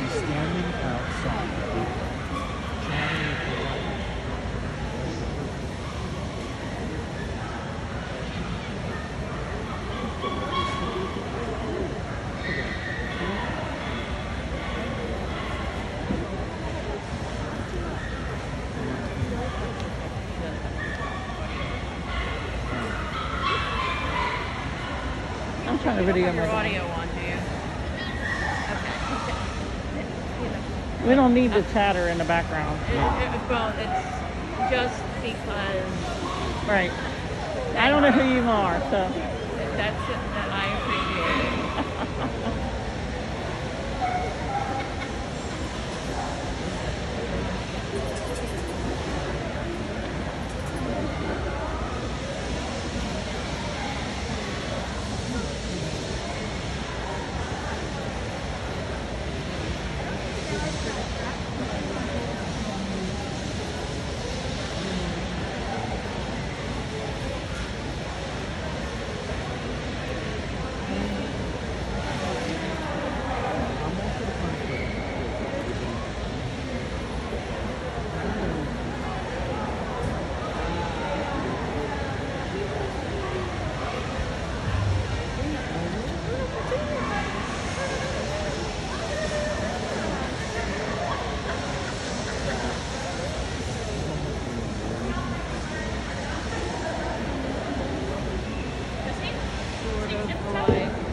be standing outside, chatting with your wife. I'm trying to video Have my audio on, We don't need the chatter in the background. It- it- Well, it's just because Right. I don't know who you are, so. that's, that I appreciate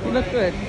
You look good.